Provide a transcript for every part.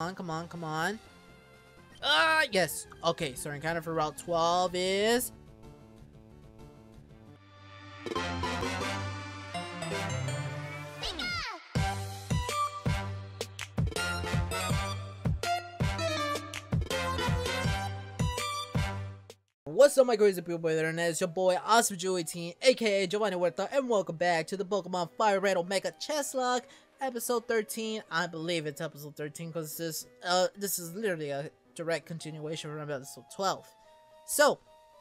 on, come on, come on. Ah, yes. Okay, so encounter for Route 12 is... What's up my crazy people boy there and it's your boy Awesome Geo 18 aka Giovanni Huerta and welcome back to the Pokemon Fire Red Omega Chesslocke episode 13 I believe it's episode 13 because this uh this is literally a direct continuation from episode 12 so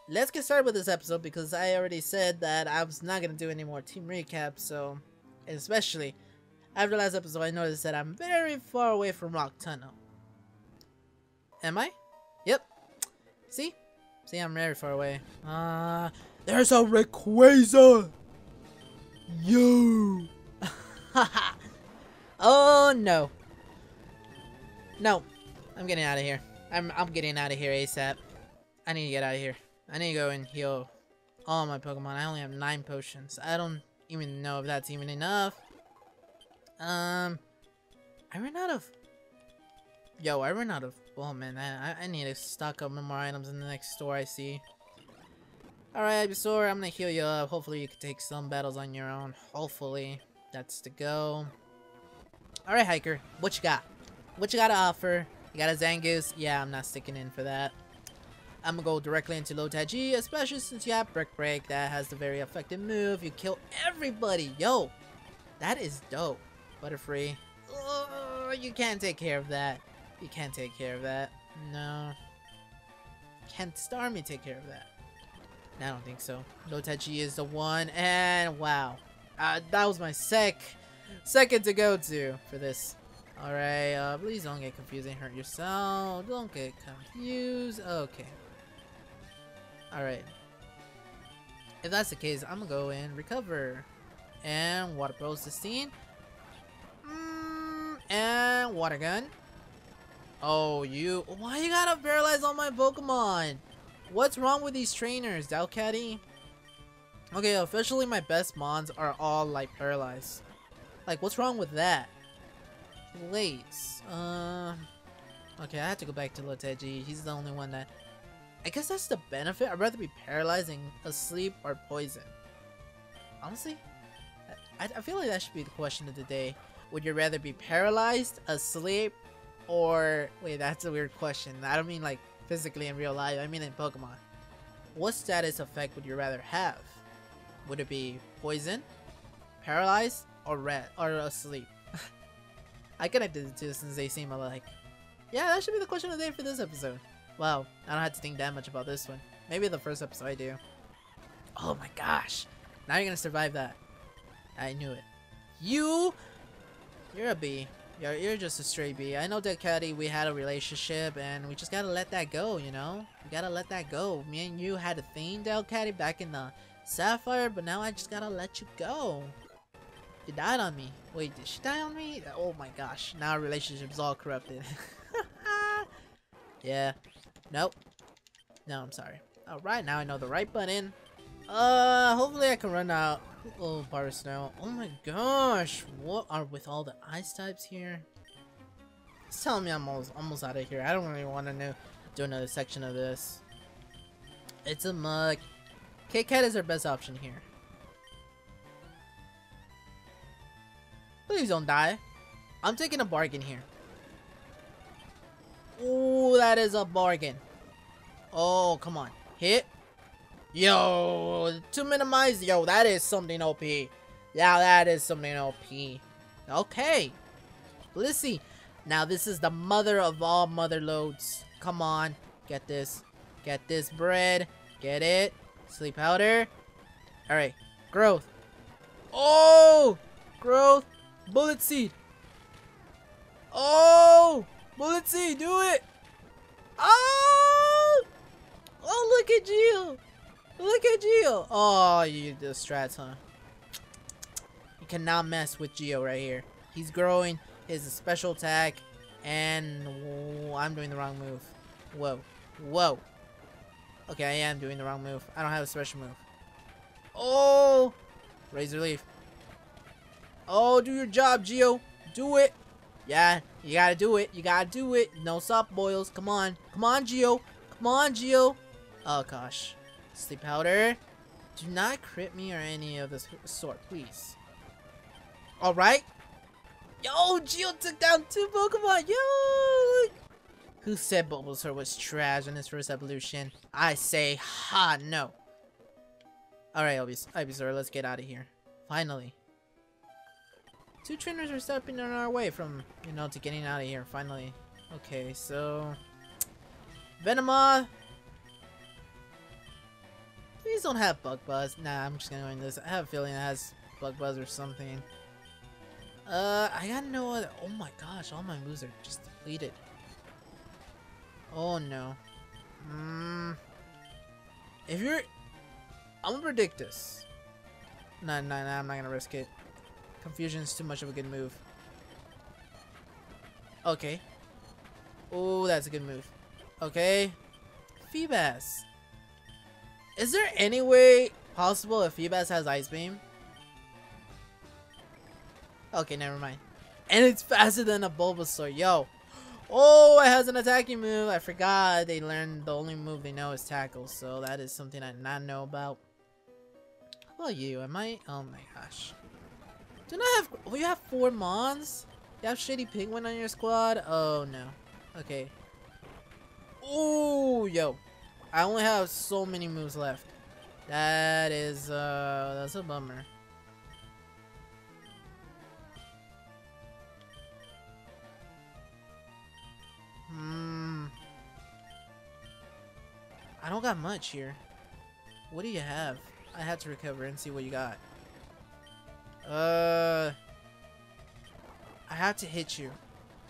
let's get started with this episode because I already said that I was not gonna do any more team recaps so especially after last episode I noticed that I'm very far away from Rock Tunnel am I? Yep see See, I'm very far away. Uh, there's a Rayquaza! Yo! oh, no. No. I'm getting out of here. I'm, I'm getting out of here ASAP. I need to get out of here. I need to go and heal all my Pokemon. I only have 9 potions. I don't even know if that's even enough. Um, I ran out of... Yo, I ran out of Oh, man, I, I need to stock up more items in the next store I see. Alright, Ivysaur, I'm gonna heal you up. Hopefully you can take some battles on your own. Hopefully. That's the go. Alright, Hiker. What you got? What you got to offer? You got a Zangoose? Yeah, I'm not sticking in for that. I'm gonna go directly into Low-Taiji, especially since you have Brick Break. That has the very effective move. You kill everybody. Yo, that is dope. Butterfree. Oh, you can't take care of that. You can't take care of that. No. Can't Starmie take care of that? I don't think so. Low-Taiji is the one, and wow. Uh, that was my sec second to go to for this. Alright, uh, please don't get confused and hurt yourself. Don't get confused. Okay. Alright. If that's the case, I'm gonna go and recover. And Water Bros the scene. Mm, and Water Gun. Oh, you. Why you gotta paralyze all my Pokemon? What's wrong with these trainers, Delcatty? Okay, officially my best mons are all like paralyzed. Like, what's wrong with that? Please. Uh, okay, I have to go back to Loteji. He's the only one that... I guess that's the benefit. I'd rather be paralyzing, asleep, or poison. Honestly, I, I feel like that should be the question of the day. Would you rather be paralyzed, asleep, or, wait, that's a weird question. I don't mean like physically in real life, I mean in Pokemon. What status effect would you rather have? Would it be poison, paralyzed, or red, or asleep? I connected the two since they seem alike. Yeah, that should be the question of the day for this episode. Wow, I don't have to think that much about this one. Maybe the first episode I do. Oh my gosh. Now you're gonna survive that. I knew it. You! You're a bee. You're, you're just a stray bee. I know that Caddy, we had a relationship and we just gotta let that go, you know? We gotta let that go. Me and you had a thing, Delcatty, back in the Sapphire, but now I just gotta let you go. You died on me. Wait, did she die on me? Oh my gosh. Now our relationship's all corrupted. yeah. Nope. No, I'm sorry. Alright, now I know the right button. Uh, hopefully I can run out Oh, bar snow. Oh my gosh. What are with all the ice types here? It's telling me I'm almost, almost out of here. I don't really want to know, do another section of this. It's a mug. K-Cat is our best option here. Please don't die. I'm taking a bargain here. Ooh, that is a bargain. Oh, come on. Hit. Yo, to minimize, yo, that is something OP. Yeah, that is something OP. Okay. Lissy. Now, this is the mother of all mother loads. Come on. Get this. Get this bread. Get it. Sleep powder. Alright. Growth. Oh! Growth. Bullet seed. Oh! Bullet seed. Do it. Oh! Oh, look at Geo! Look at Geo. Oh, you the strats, huh? You cannot mess with Geo right here. He's growing his special attack, and whoa, I'm doing the wrong move. Whoa. Whoa. Okay, I am doing the wrong move. I don't have a special move. Oh! Razor Leaf. Oh, do your job, Geo. Do it. Yeah, you gotta do it. You gotta do it. No soft boils. Come on. Come on, Geo. Come on, Geo. Oh, gosh. Sleep powder. Do not crit me or any of this sort, please. Alright. Yo, Geo took down two Pokemon. Yo! Who said Bulbasaur was trash in his first evolution? I say, ha, no. Alright, Ivysaur, let's get out of here. Finally. Two trainers are stepping in our way from, you know, to getting out of here, finally. Okay, so... Venomoth! Please don't have Bug Buzz. Nah, I'm just gonna go in this. I have a feeling it has Bug Buzz or something. Uh, I got no other- Oh my gosh, all my moves are just depleted. Oh no. Hmm. If you're... I'm gonna predict this. Nah, nah, nah, I'm not gonna risk it. Confusion is too much of a good move. Okay. Oh, that's a good move. Okay. Feebas. Is there any way possible if Feebas has Ice Beam? Okay, never mind. And it's faster than a Bulbasaur. Yo. Oh, it has an attacking move. I forgot they learned the only move they know is Tackle. So that is something I did not know about. How about you? Am I? Oh my gosh. Do not have. Oh, you have four Mons? You have Shady Penguin on your squad? Oh no. Okay. Oh, yo. I only have so many moves left. That is, uh, that's a bummer. Hmm. I don't got much here. What do you have? I had to recover and see what you got. Uh, I have to hit you.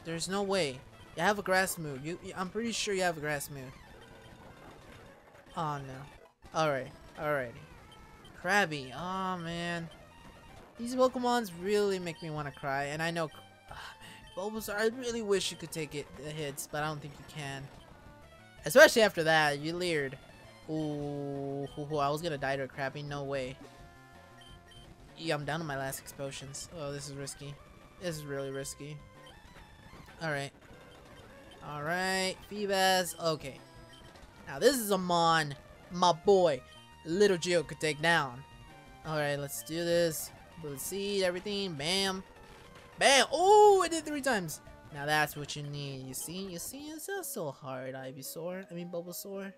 There's no way. You have a grass move. You, I'm pretty sure you have a grass move. Oh no. Alright, alrighty. Krabby. Oh man. These Pokemons really make me want to cry, and I know. Man, Bulbasaur. I really wish you could take it the hits, but I don't think you can. Especially after that, you leered. Ooh, I was gonna die to a Krabby. No way. Yeah, I'm down to my last explosions. Oh, this is risky. This is really risky. Alright. Alright, Feebas. Okay. Now this is a Mon my boy Little Geo could take down. Alright, let's do this. Bullet seed, everything. Bam. Bam. Oh, I did three times. Now that's what you need. You see? You see? It's not so hard, Ivysaur. I mean, Bulbasaur.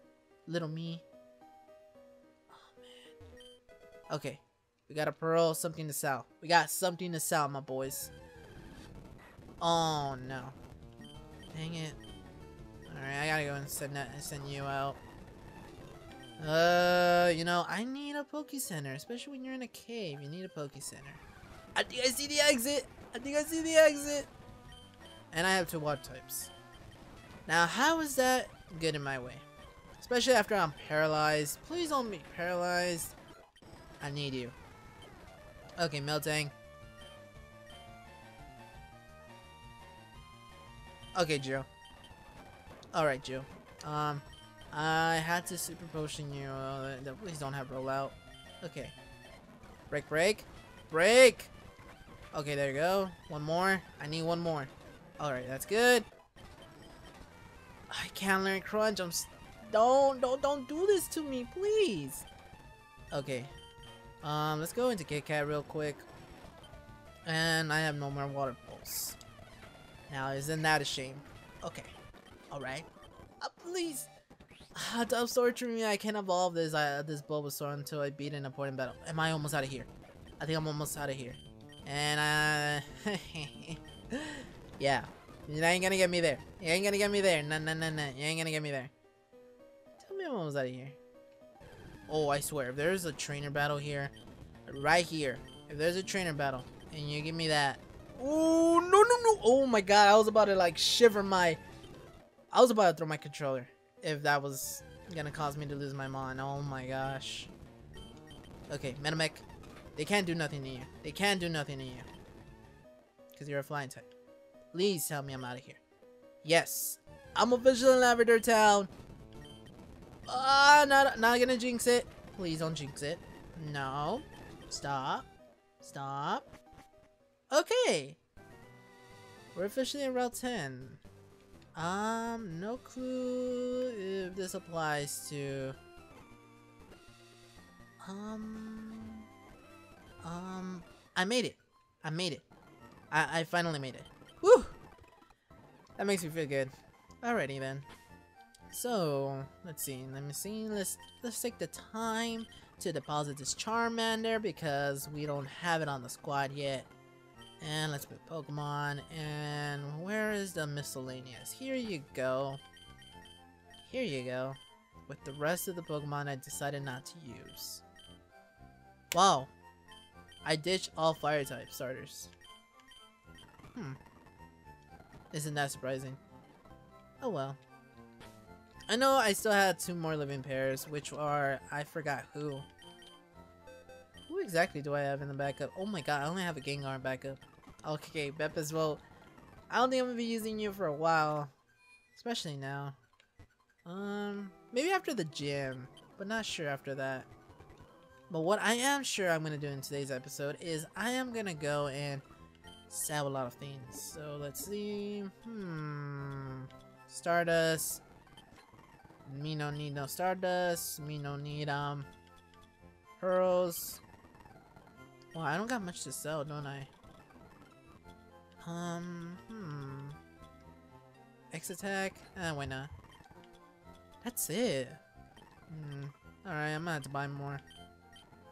Little me. Oh, man. Okay. We got a pearl, something to sell. We got something to sell, my boys. Oh, no. Dang it. Alright, I gotta go and send, that, send you out. Uh, you know, I need a Poke Center, especially when you're in a cave. You need a Poke Center. I think I see the exit. I think I see the exit. And I have two water types. Now, how is that good in my way? Especially after I'm paralyzed. Please don't be paralyzed. I need you. Okay, Miltank. Okay, Joe. Alright, Joe. Um, I had to super potion you. Uh, please don't have rollout. Okay. Break, break. Break! Okay, there you go. One more. I need one more. Alright, that's good. I can't learn crunch. I'm don't don't don't do this to me, please. Okay. Um, let's go into Kit Kat real quick. And I have no more water pulse. Now, isn't that a shame? Okay. Alright. Uh, please. Uh, torturing me. I can't evolve this uh, this Bulbasaur until I beat an important battle. Am I almost out of here? I think I'm almost out of here. And, uh... yeah. You ain't gonna get me there. You ain't gonna get me there. No, no, no, no. You ain't gonna get me there. Tell me I'm almost out of here. Oh, I swear. If there's a trainer battle here, right here, if there's a trainer battle, and you give me that. Oh, no, no, no. Oh, my God. I was about to, like, shiver my... I was about to throw my controller if that was gonna cause me to lose my mind. Oh my gosh. Okay, Metamech. They can't do nothing to you. They can't do nothing to you. Because you're a flying type. Please tell me I'm out of here. Yes. I'm official in Lavender Town. Ah, uh, not, not gonna jinx it. Please don't jinx it. No. Stop. Stop. Okay. We're officially in Route 10. Um, no clue if this applies to... Um... Um... I made it. I made it. I, I finally made it. Woo! That makes me feel good. Alrighty then. So, let's see, let me see, let's, let's take the time to deposit this Charmander because we don't have it on the squad yet. And let's put Pokemon, and where is the miscellaneous? Here you go. Here you go. With the rest of the Pokemon I decided not to use. Wow. I ditched all fire type starters. Hmm. Isn't that surprising? Oh well. I know I still had two more living pairs, which are, I forgot who. Who exactly do I have in the backup? Oh my god, I only have a Gengar backup. Okay, Beppis, well, I don't think I'm gonna be using you for a while. Especially now. Um, maybe after the gym, but not sure after that. But what I am sure I'm gonna do in today's episode is I am gonna go and sell a lot of things. So let's see. Hmm. Stardust. Me no need no Stardust. Me no need um pearls. Well, I don't got much to sell, don't I? Um, hmm. X attack? Eh, why not? That's it. Hmm. Alright, I'm gonna have to buy more.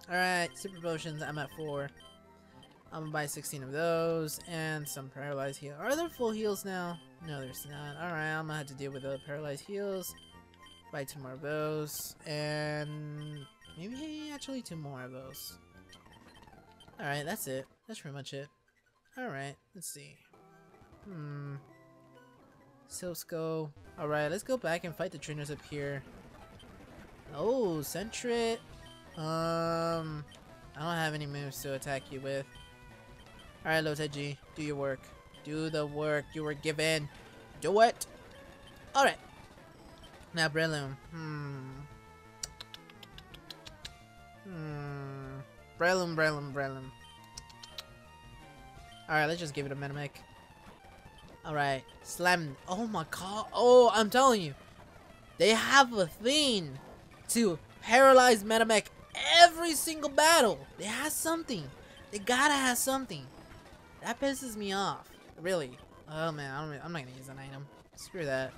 Alright, super potions, I'm at 4. I'm gonna buy 16 of those, and some paralyzed heal. Are there full heals now? No, there's not. Alright, I'm gonna have to deal with the paralyzed heals. Buy two more of those, and maybe actually two more of those. Alright, that's it. That's pretty much it. Alright, let's see. Hmm. Silph Alright, let's go back and fight the trainers up here. Oh, Sentret. Um, I don't have any moves to attack you with. Alright, Loteji, do your work. Do the work you were given. Do it! Alright. Now, Breloom. Hmm. Hmm. Breloom, Breloom, Breloom. Alright, let's just give it a Medic. Alright, Slam. Oh my god. Oh, I'm telling you. They have a thing to paralyze Medic every single battle. They have something. They gotta have something. That pisses me off. Really. Oh man, I am not gonna use an item. Screw that.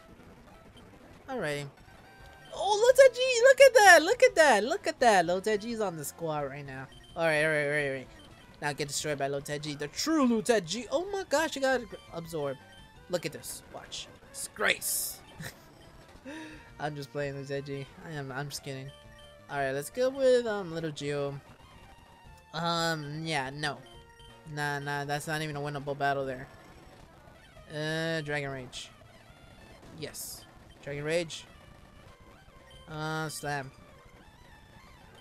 Alright. Oh, Loteji, look at that, look at that, look at that. Loteji's on the squad right now. Alright, alright, alright, alright. Not get destroyed by Loteji, the true Loteji. Oh my gosh, you got absorbed. Look at this. Watch. Disgrace. I'm just playing Loteji. I am. I'm just kidding. All right, let's go with um little Geo. Um, yeah, no, nah, nah. That's not even a winnable battle there. Uh, Dragon Rage. Yes, Dragon Rage. Uh, Slam.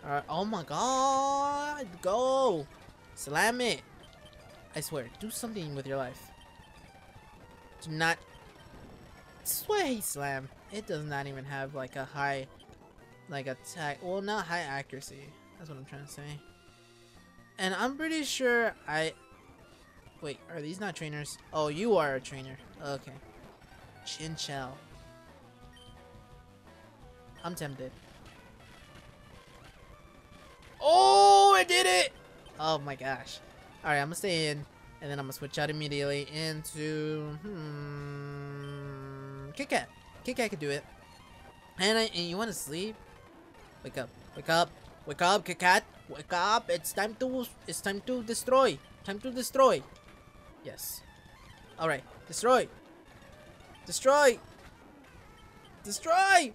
Alright, oh my god, go! Slam it! I swear, do something with your life. Do not... Sway slam. It does not even have like a high, like attack. Well, not high accuracy. That's what I'm trying to say. And I'm pretty sure I... Wait, are these not trainers? Oh, you are a trainer. Okay. Chinchou. I'm tempted. Oh, I did it! Oh my gosh. Alright, I'm gonna stay in, and then I'm gonna switch out immediately into, hmm, Kit Kat. Kit Kat could do it. And, I, and you wanna sleep? Wake up. Wake up. Wake up, Kit Kat. Wake up. It's time to, it's time to destroy. Time to destroy. Yes. Alright. Destroy. Destroy. Destroy!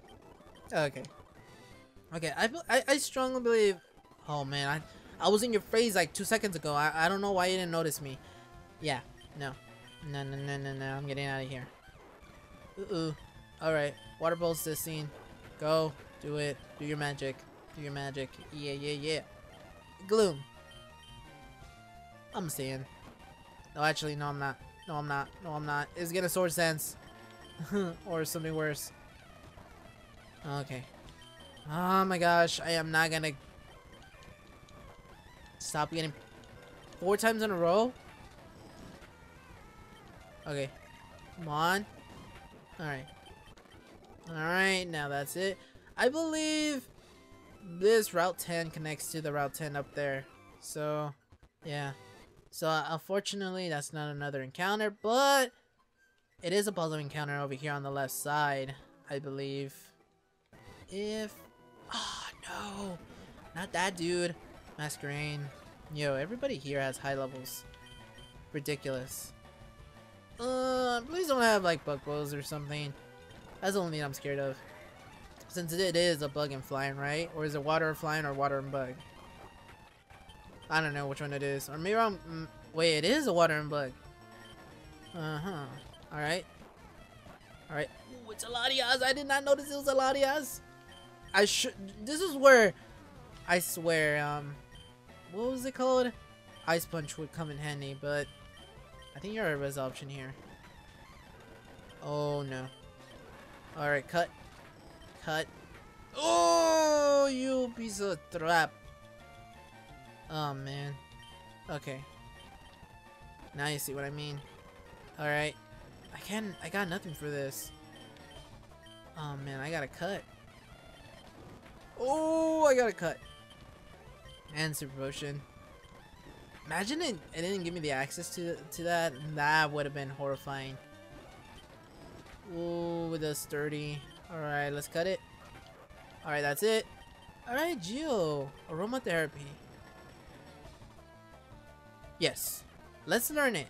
Okay. Okay, I, I, I strongly believe... Oh, man, I... I was in your face like two seconds ago. I, I don't know why you didn't notice me. Yeah, no. No, no, no, no, no. I'm getting out of here. Uh-uh. Ooh, Alright, water balls this scene. Go, do it. Do your magic. Do your magic. Yeah, yeah, yeah. Gloom. I'm staying. No, actually, no, I'm not. No, I'm not. No, I'm not. It's gonna sword sense. or something worse. Okay. Oh my gosh, I am not gonna Stop getting four times in a row? Okay. Come on. Alright. Alright, now that's it. I believe this Route 10 connects to the Route 10 up there. So, yeah. So, uh, unfortunately, that's not another encounter, but it is a puzzle encounter over here on the left side, I believe. If... Oh, no! Not that dude. Masquerain. Yo, everybody here has high levels. Ridiculous. Uh, please don't have, like, bug buzz or something. That's the only thing I'm scared of. Since it is a bug and flying, right? Or is it water and flying or water and bug? I don't know which one it is. Or maybe I'm... Mm, wait, it is a water and bug. Uh-huh. Alright. Alright. Ooh, it's a Latias. I did not notice it was a Latias. I should... This is where... I swear, um... What was it called? Ice Punch would come in handy, but... I think you're a res option here. Oh, no. Alright, cut. Cut. Oh, you piece of trap. Oh, man. Okay. Now you see what I mean. Alright. I can't- I got nothing for this. Oh, man, I gotta cut. Oh, I got a cut. And super potion. Imagine it, it didn't give me the access to to that. That would have been horrifying. Ooh, with a sturdy. Alright, let's cut it. Alright, that's it. Alright, Geo. Aromatherapy. Yes. Let's learn it.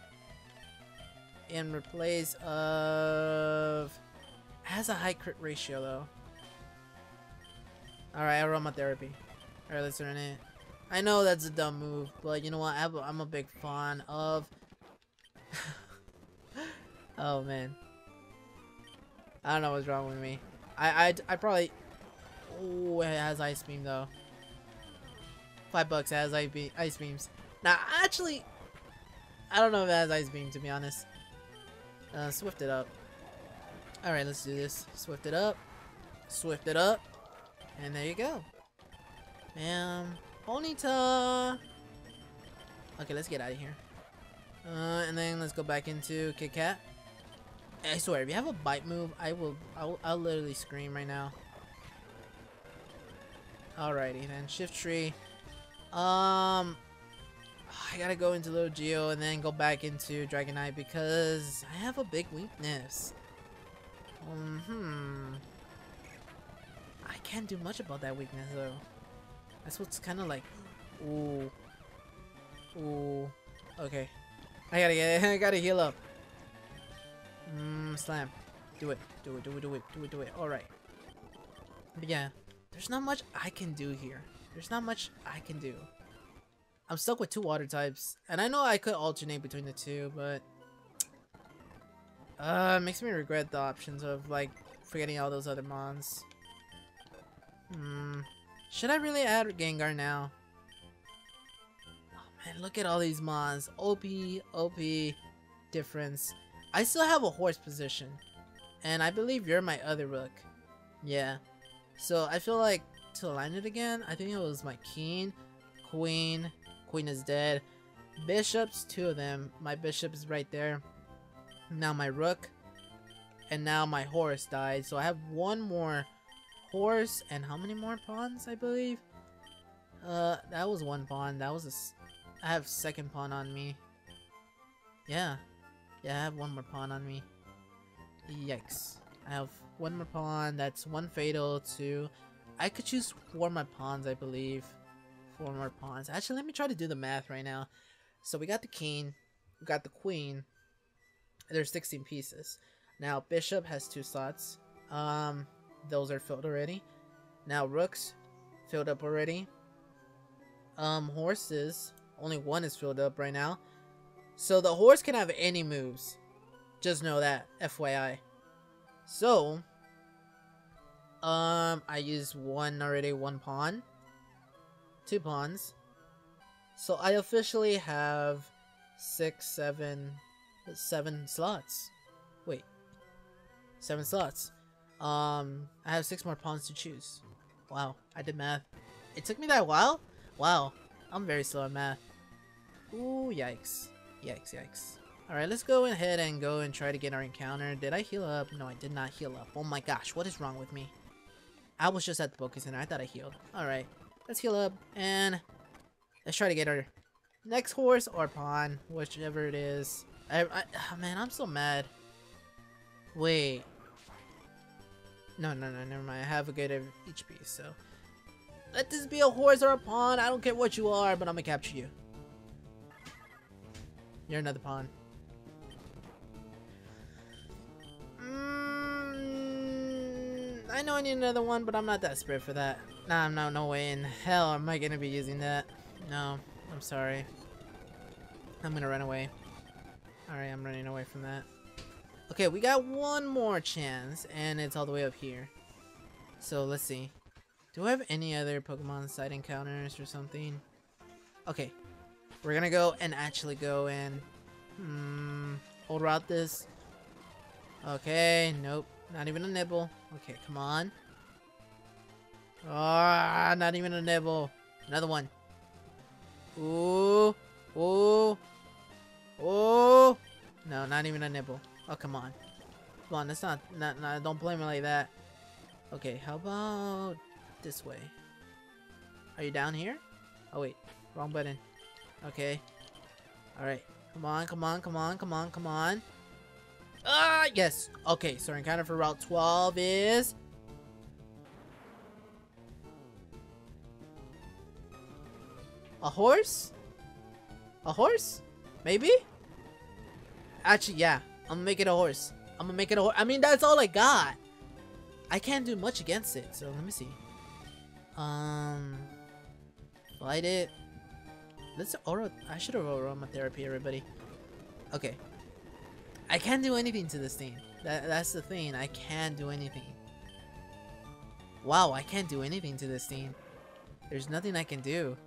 In replace of... has a high crit ratio though. Alright, aromatherapy. Alright, let's learn it. I know that's a dumb move, but you know what? I'm a big fan of... oh man. I don't know what's wrong with me. I I, I probably. Oh, it has ice beam though. Five bucks has ice, be ice beams. Now, actually, I don't know if it has ice beam to be honest. Uh, swift it up. All right, let's do this. Swift it up. Swift it up. And there you go. Um, Ponyta. Okay, let's get out of here. Uh, and then let's go back into Kit Kat. I swear, if you have a bite move, I will, I'll, I'll literally scream right now. Alrighty then, Shiftry. Um, I gotta go into Little Geo and then go back into Dragonite because I have a big weakness. Um, hmm. I can't do much about that weakness though. That's what's kind of like, ooh, ooh. Okay, I gotta get, I gotta heal up. Mmm, slam. Do it. Do it, do it, do it, do it, do it. Alright. But yeah, there's not much I can do here. There's not much I can do. I'm stuck with two water types. And I know I could alternate between the two, but... Uh, it makes me regret the options of, like, forgetting all those other mons. Hmm. Should I really add Gengar now? Oh man, look at all these mons. OP, OP, difference. I still have a horse position. And I believe you're my other rook. Yeah. So I feel like to align it again, I think it was my king, queen, queen is dead. Bishops, two of them. My bishop is right there. Now my rook. And now my horse died. So I have one more horse and how many more pawns, I believe? Uh, that was one pawn. That was a... I have second pawn on me. Yeah, yeah, I have one more pawn on me. Yikes. I have one more pawn, that's one fatal, two. I could choose four more pawns, I believe. Four more pawns. Actually, let me try to do the math right now. So we got the king, we got the queen. There's 16 pieces. Now, bishop has two slots. Um, those are filled already. Now, rooks, filled up already. Um, horses, only one is filled up right now. So the horse can have any moves. Just know that, FYI. So, um, I used one already, one pawn. Two pawns. So I officially have six, seven, seven slots. Wait. Seven slots. Um, I have six more pawns to choose. Wow, I did math. It took me that while? Wow, I'm very slow at math. Ooh, yikes. Yikes, yikes. Alright, let's go ahead and go and try to get our encounter. Did I heal up? No, I did not heal up. Oh my gosh, what is wrong with me? I was just at the Poké Center. I thought I healed. Alright, let's heal up and let's try to get our next horse or pawn, whichever it is. I, I oh man, I'm so mad. Wait. No, no, no, never mind. I have a good HP, so let this be a horse or a pawn. I don't care what you are, but I'm gonna capture you. You're another pawn. Mm, I know I need another one, but I'm not desperate for that. Nah, no, no way in hell am I gonna be using that. No, I'm sorry. I'm gonna run away. Alright, I'm running away from that. Okay, we got one more chance, and it's all the way up here. So, let's see. Do I have any other Pokemon side encounters or something? Okay, we're gonna go and actually go and... Hmm... Hold route this. Okay, nope. Not even a nibble. Okay, come on. Ah, not even a nibble. Another one. Ooh. Ooh. Ooh. No, not even a nibble. Oh, come on. Come on, that's not, not, not, don't blame me like that. Okay, how about this way? Are you down here? Oh, wait. Wrong button. Okay. Alright. Come on, come on, come on, come on, come on. Ah, yes. Okay, so encounter for Route 12 is... A horse? A horse? Maybe? Actually, yeah. I'm gonna make it a horse. I'm gonna make it a horse. I mean, that's all I got. I can't do much against it, so let me see. Um... Fight it. Let's aura... I should have aromatherapy, everybody. Okay, I can't do anything to this thing. That, that's the thing. I can't do anything. Wow, I can't do anything to this thing. There's nothing I can do.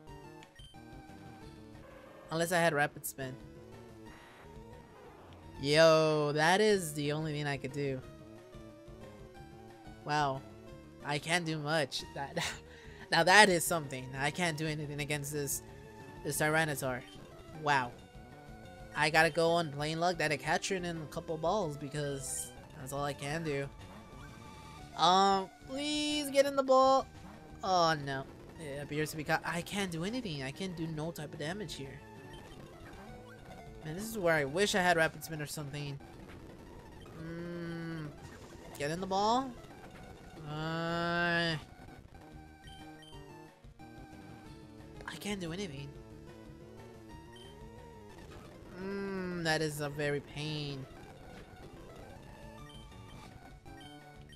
Unless I had rapid spin. Yo, that is the only thing I could do. Wow. I can't do much. That Now that is something. I can't do anything against this this Tyranitar. Wow. I gotta go on plain luck that I catch it in a couple balls because that's all I can do. Um, please get in the ball. Oh no, it appears to be caught. I can't do anything. I can't do no type of damage here. Man, this is where I wish I had rapid spin or something. Mm, get in the ball. Uh, I can't do anything. Mmm, that is a very pain.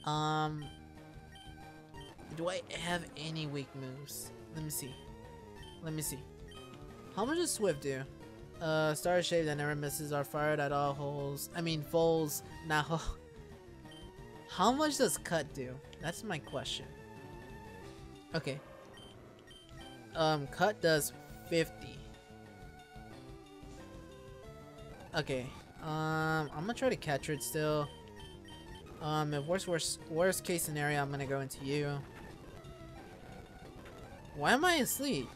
Um, do I have any weak moves? Let me see. Let me see. How much does Swift do? Uh, Star Shape that never misses are fired at all holes. I mean, foals, ho How much does Cut do? That's my question. Okay. Um, Cut does 50. Okay. Um, I'm gonna try to catch it still. Um, if worst worst worst case scenario, I'm gonna go into you. Why am I asleep?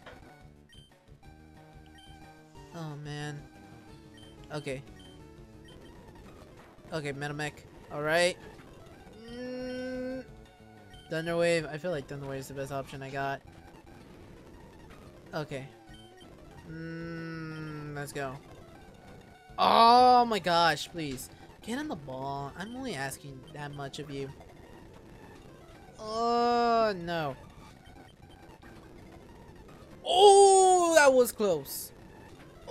Oh man. Okay. Okay, Metamech. Alright. Mm, Thunderwave. I feel like Thunderwave is the best option I got. Okay. Mm, let's go. Oh my gosh, please. Get on the ball. I'm only asking that much of you. Oh, no. Oh, that was close.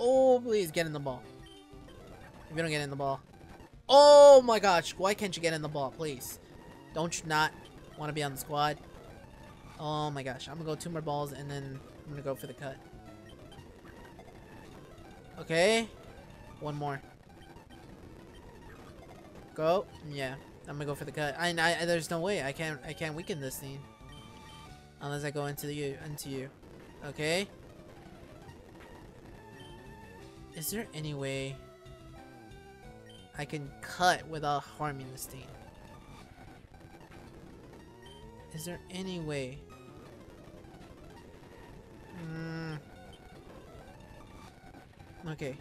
Oh, please get in the ball. If you don't get in the ball. Oh my gosh, why can't you get in the ball, please? Don't you not want to be on the squad? Oh my gosh, I'm gonna go two more balls and then I'm gonna go for the cut. Okay, one more. Go. Yeah. I'm gonna go for the cut. I, I, there's no way. I can't, I can't weaken this thing. Unless I go into you, into you. Okay. Is there any way I can cut without harming this thing? Is there any way? Hmm. Okay.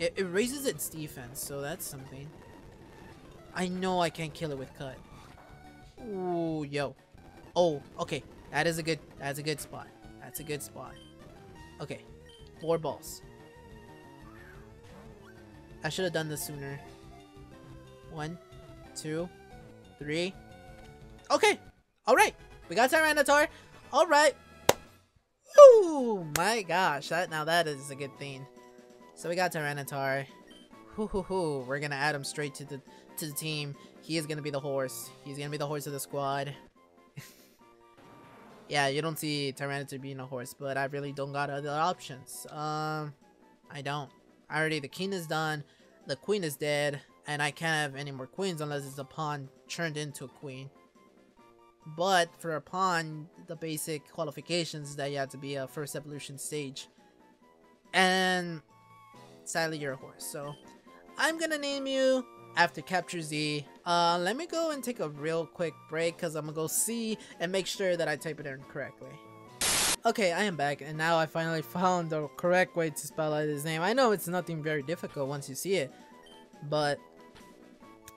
It, it raises its defense, so that's something. I know I can't kill it with cut. Ooh, yo. Oh, okay. That is a good, that's a good spot. That's a good spot. Okay. Four balls. I should have done this sooner. One, two, three. Okay. All right. We got Tyranitar. All right. Oh my gosh. That now that is a good thing. So we got Tyranitar. Hoo hoo hoo. We're gonna add him straight to the to the team. He is gonna be the horse. He's gonna be the horse of the squad. yeah, you don't see Tyranitar being a horse, but I really don't got other options. Um, I don't. I Already the king is done, the queen is dead, and I can't have any more queens unless it's a pawn turned into a queen. But for a pawn, the basic qualifications is that you have to be a first evolution stage. And sadly you're a horse, so I'm gonna name you after CaptureZ. Uh, let me go and take a real quick break because I'm gonna go see and make sure that I type it in correctly. Okay, I am back, and now I finally found the correct way to spell out his name. I know it's nothing very difficult once you see it, but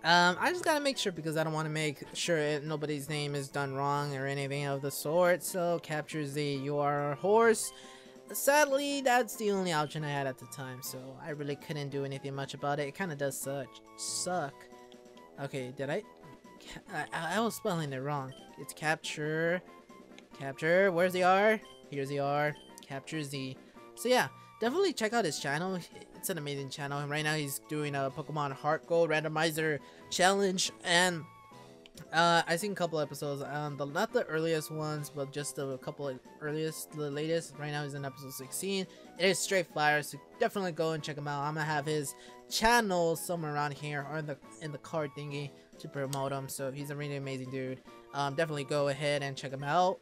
um, I just gotta make sure because I don't want to make sure nobody's name is done wrong or anything of the sort. So, CaptureZ, you are a horse. Sadly, that's the only option I had at the time, so I really couldn't do anything much about it. It kind of does suck. Suck. Okay, did I? I, I was spelling it wrong. It's capture. Capture. Where's the R? Here's the R. CaptureZ. So yeah, definitely check out his channel. It's an amazing channel. And Right now he's doing a Pokemon Heart Gold Randomizer Challenge. And uh, I seen a couple episodes. Um, the not the earliest ones, but just a couple of earliest, the latest. Right now he's in episode 16. It is straight fire, so definitely go and check him out. I'm gonna have his channel somewhere around here or in the in the card thingy to promote him. So he's a really amazing dude. Um, definitely go ahead and check him out.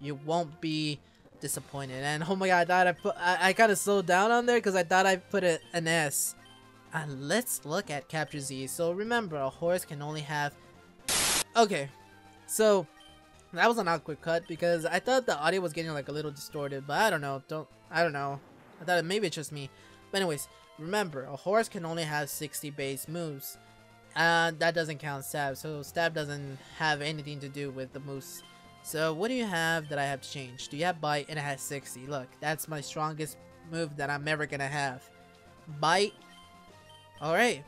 You won't be disappointed. And oh my god, I thought I put I, I kind of slowed down on there because I thought I put it an S. And let's look at CaptureZ. So remember, a horse can only have. Okay, so that was an awkward cut because I thought the audio was getting like a little distorted, but I don't know. Don't I don't know. I thought maybe it's just me. But anyways, remember, a horse can only have 60 base moves. And that doesn't count stab, so stab doesn't have anything to do with the moves so what do you have that I have to change? Do you have bite and it has 60? Look, that's my strongest move that I'm ever gonna have. Bite. Alright.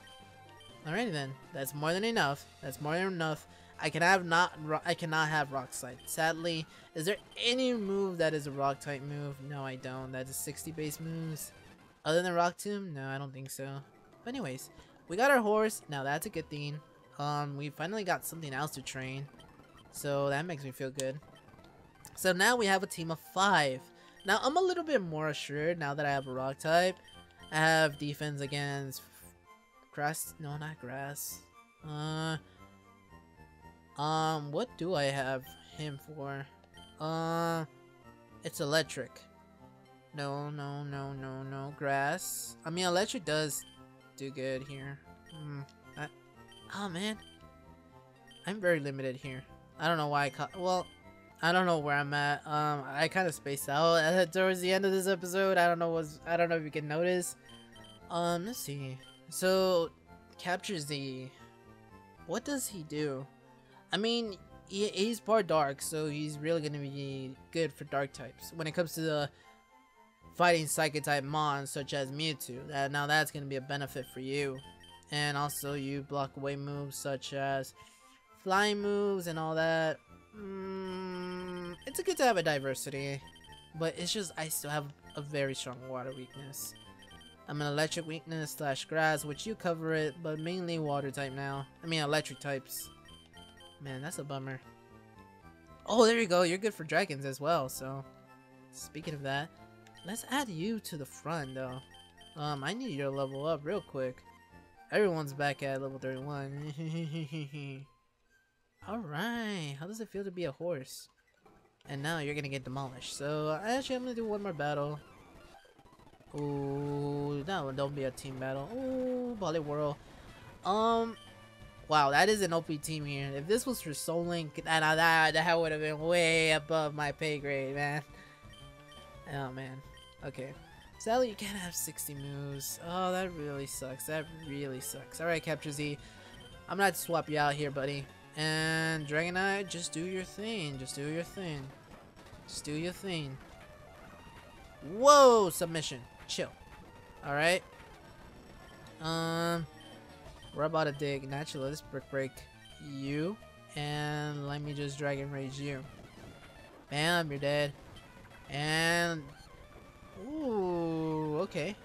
Alright then. That's more than enough. That's more than enough. I can have not I cannot have rock slide. Sadly, is there any move that is a rock type move? No, I don't. That is 60 base moves. Other than rock tomb? No, I don't think so. But anyways, we got our horse. Now that's a good thing. Um, we finally got something else to train. So that makes me feel good. So now we have a team of five. Now I'm a little bit more assured now that I have a rock type. I have defense against grass. No, not grass. Uh, um, what do I have him for? Uh, it's electric. No, no, no, no, no. Grass. I mean, electric does do good here. Hmm. I, oh man, I'm very limited here. I don't know why I. Well, I don't know where I'm at. Um, I kind of spaced out towards the end of this episode. I don't know what's. I don't know if you can notice. Um, let's see. So, captures the. What does he do? I mean, he, he's part dark, so he's really gonna be good for dark types. When it comes to the fighting psychic type mons such as Mewtwo, that now that's gonna be a benefit for you. And also, you block away moves such as flying moves and all that. Mm, it's a good to have a diversity, but it's just I still have a very strong water weakness. I'm an electric weakness slash grass, which you cover it, but mainly water type now. I mean electric types. Man, that's a bummer. Oh, there you go. You're good for dragons as well, so... Speaking of that, let's add you to the front, though. Um, I need you to level up real quick. Everyone's back at level 31. Alright, how does it feel to be a horse? And now you're gonna get demolished. So, actually, I'm gonna do one more battle. Ooh, no, don't be a team battle. Ooh, Whirl. Um, wow, that is an OP team here. If this was for Soul Link, that, that, that would have been way above my pay grade, man. Oh, man. Okay. Sadly, you can't have 60 moves. Oh, that really sucks. That really sucks. Alright, CaptureZ. I'm gonna swap you out here, buddy. And Dragonite, just do your thing. Just do your thing. Just do your thing. Whoa, submission. Chill. Alright. Um, we're about to dig. Naturally, let's brick break you. And let me just Dragon Rage you. Bam, you're dead. And... Ooh, okay.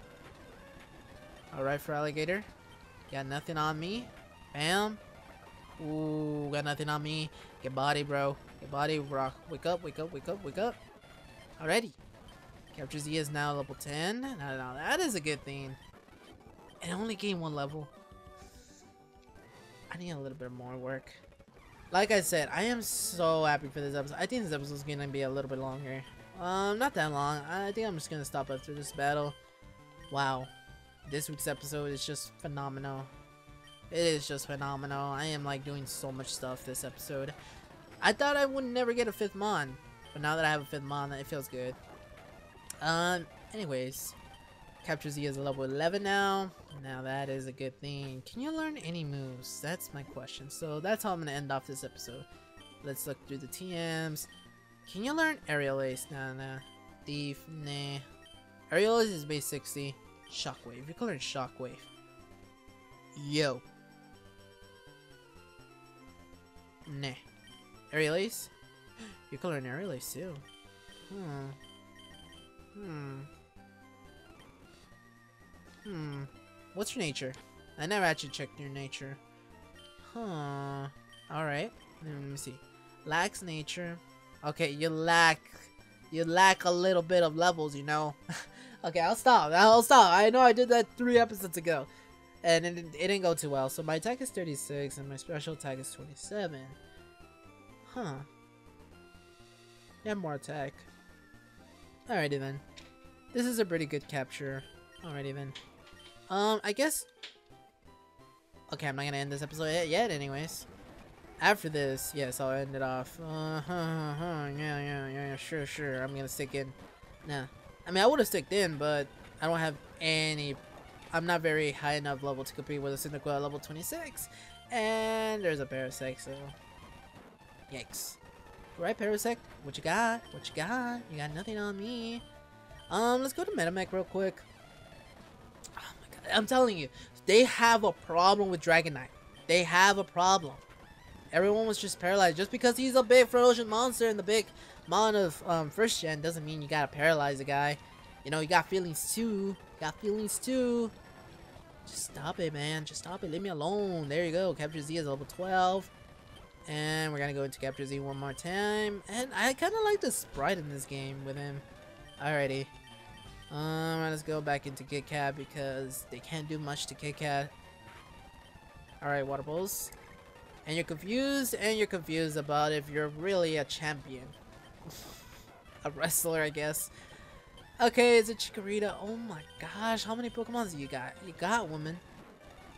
Alright Feraligatr. Got nothing on me. Bam. Ooh, got nothing on me. Get body, bro. Get body, rock. Wake up, wake up, wake up, wake up. Already. CaptureZ is now level 10. Now, now that is a good thing. And only gained one level. I need a little bit more work. Like I said, I am so happy for this episode. I think this episode is gonna be a little bit longer. Um, not that long. I think I'm just gonna stop after this battle. Wow. This week's episode is just phenomenal. It is just phenomenal. I am like doing so much stuff this episode. I thought I would never get a fifth mon. But now that I have a fifth mon, it feels good. Um, anyways. CaptureZ is level 11 now. Now that is a good thing. Can you learn any moves? That's my question. So that's how I'm to end off this episode. Let's look through the TMs. Can you learn Aerial Ace? Nah, nah. Thief, nah. Aerial Ace is base 60. Shockwave. You can learn Shockwave. Yo. Nah. Aerial You can learn Aerial Ace too. Hmm. Hmm. Hmm. What's your nature? I never actually checked your nature. Huh. Alright. Let me see. Lax nature. Okay, you lack... You lack a little bit of levels, you know? okay, I'll stop. I'll stop. I know I did that three episodes ago. And it, it didn't go too well. So my attack is 36 and my special attack is 27. Huh. Yeah, more attack. Alrighty then. This is a pretty good capture. Alrighty then. Um, I guess... Okay, I'm not gonna end this episode yet, anyways. After this, yes, I'll end it off. Uh, huh, huh, huh, yeah, yeah, yeah, sure, sure, I'm gonna stick in. Nah. I mean, I would've sticked in, but I don't have any... I'm not very high enough level to compete with a Cyndaquil at level 26. And there's a Parasect, so... Yikes. Right, Parasect? What you got? What you got? You got nothing on me. Um, let's go to Metamech real quick. Oh my god, I'm telling you, they have a problem with Dragonite. They have a problem. Everyone was just paralyzed. Just because he's a big ferocious monster and the big mon of um, first gen doesn't mean you gotta paralyze the guy. You know, you got feelings too. Got feelings too. Just stop it, man. Just stop it. Leave me alone. There you go. CaptureZ is level 12. And we're gonna go into CaptureZ one more time. And I kind of like the sprite in this game with him. Alrighty. Um, let's go back into Kit Kat because they can't do much to Kit Kat. Alright, Water Pulse. And you're confused, and you're confused about if you're really a champion. a wrestler, I guess. Okay, it's a Chikorita. Oh my gosh, how many Pokemons do you got? You got, woman.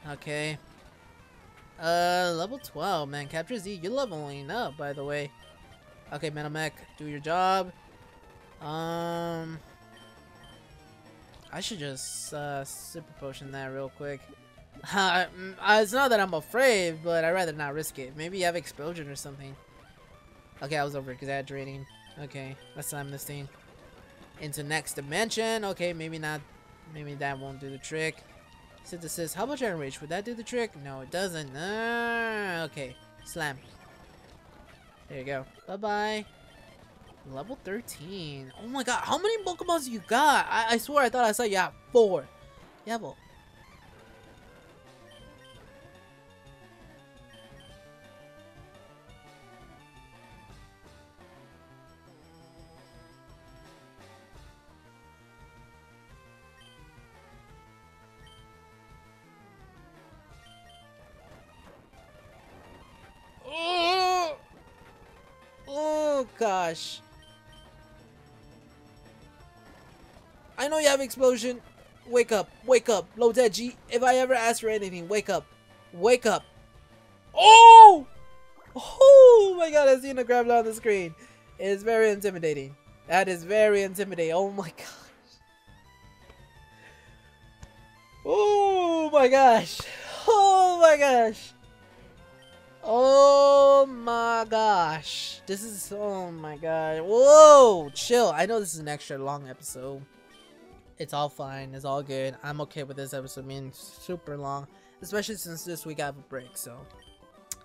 Okay. Uh, level 12, man. CaptureZ, you're leveling up, by the way. Okay, Metamech, do your job. Um... I should just uh, super potion that real quick. Uh, it's not that I'm afraid, but I'd rather not risk it. Maybe you have explosion or something. Okay, I was over exaggerating. Okay, let's time this thing into next dimension. Okay, maybe not. Maybe that won't do the trick. Synthesis. How about Iron Would that do the trick? No, it doesn't. Uh, okay, slam. There you go. Bye-bye. Level 13. Oh my god, how many Pokemons you got? I, I swear I thought I saw you have four. Well. Gosh. I know you have explosion. Wake up. Wake up. Low dead G. If I ever ask for anything, wake up. Wake up. Oh! Oh my god, I seen a grab on the screen. It is very intimidating. That is very intimidating. Oh my gosh. Oh my gosh. Oh my gosh. Oh my gosh. This is, oh my god. Whoa, chill. I know this is an extra long episode. It's all fine. It's all good. I'm okay with this episode being super long. Especially since this week I have a break, so.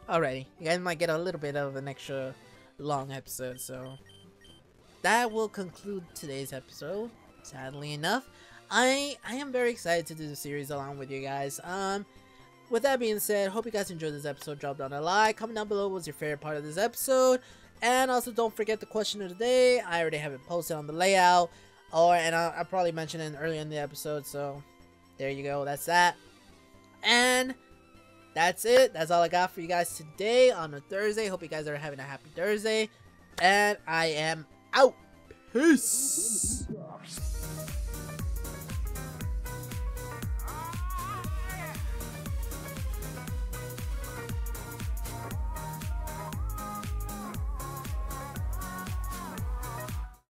Alrighty. You guys might get a little bit of an extra long episode, so. That will conclude today's episode. Sadly enough. I I am very excited to do the series along with you guys. Um, with that being said, hope you guys enjoyed this episode. Drop down a like, comment down below what was your favorite part of this episode, and also don't forget the question of the day. I already have it posted on the layout, or and I, I probably mentioned it earlier in the episode. So there you go. That's that, and that's it. That's all I got for you guys today on a Thursday. Hope you guys are having a happy Thursday, and I am out. Peace.